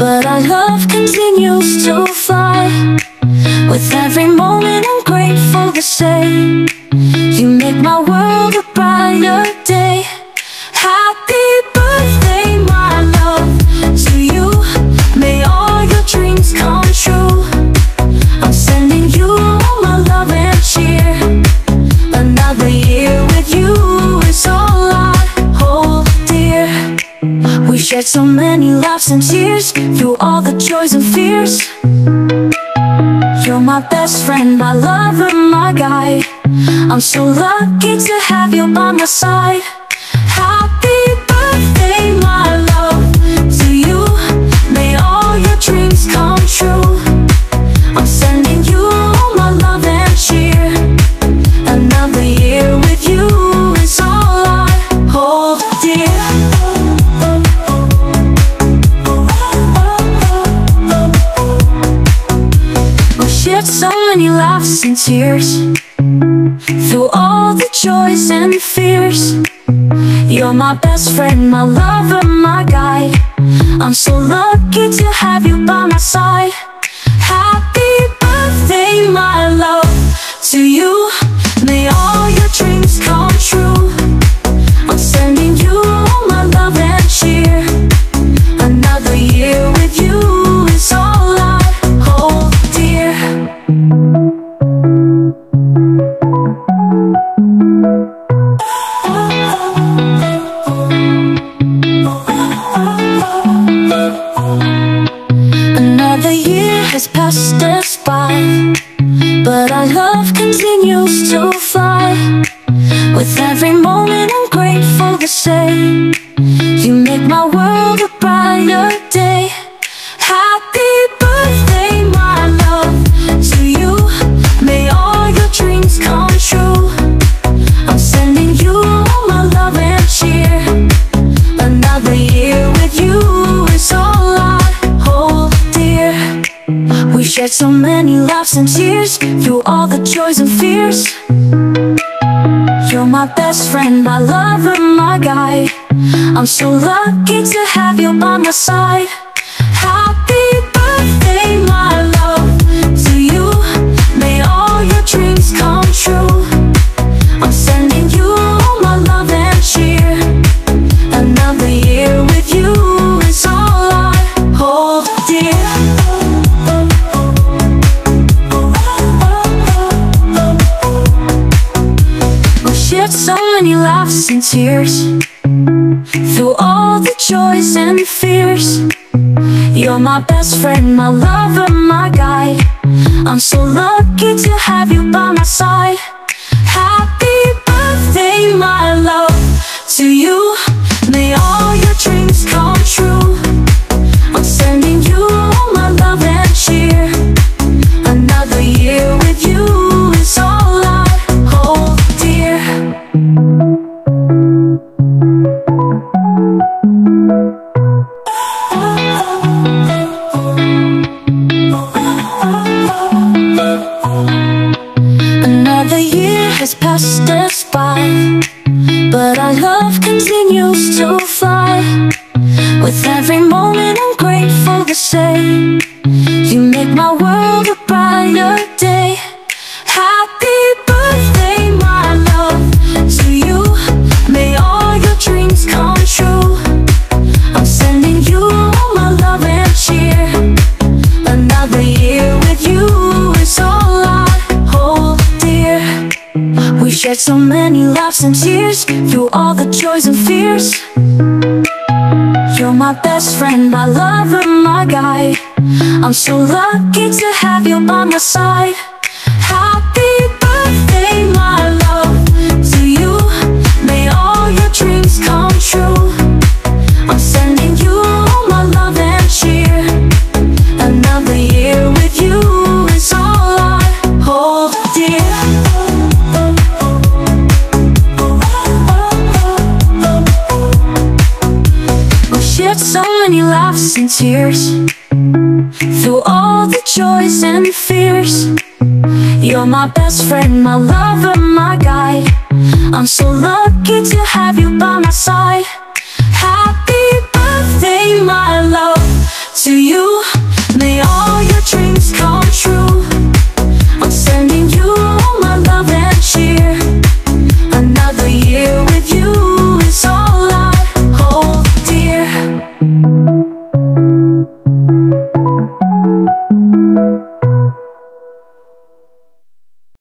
But our love continues to fly. With every moment I'm grateful to say You make my world many laughs and tears Through all the joys and fears. You're my best friend, my lover, my guide. I'm so lucky to have you by my side. Happy So many laughs and tears. Through all the joys and fears. You're my best friend, my lover, my guide. I'm so lucky to have you by my side every moment I'm grateful to say You make my world a brighter day. Happy birthday, my love, to you. May all your dreams come true. I'm sending you all my love and cheer. Another year with you is all I hold dear. We shared so many laughs and tears Through all the joys and fears my best friend, my lover, my guide I'm so lucky to have you by my side. Happy birthday, my love, to you. May all your dreams come true. I'm sending you all my love and cheer. Another year with you is all I hold dear laughs and tears Through all the joys and fears. You're my best friend, my lover, my guide. I'm so lucky to have you by my side by But our love continues to fly. With every moment I'm grateful to say You make my world a brighter day so many laughs and tears Through all the joys and fears. You're my best friend, my lover, my guide I'm so lucky to have you by my side laughs and tears Through all the joys and fears. You're my best friend, my lover, my guide. I'm so lucky to have you by my side. Happy birthday, my love, to you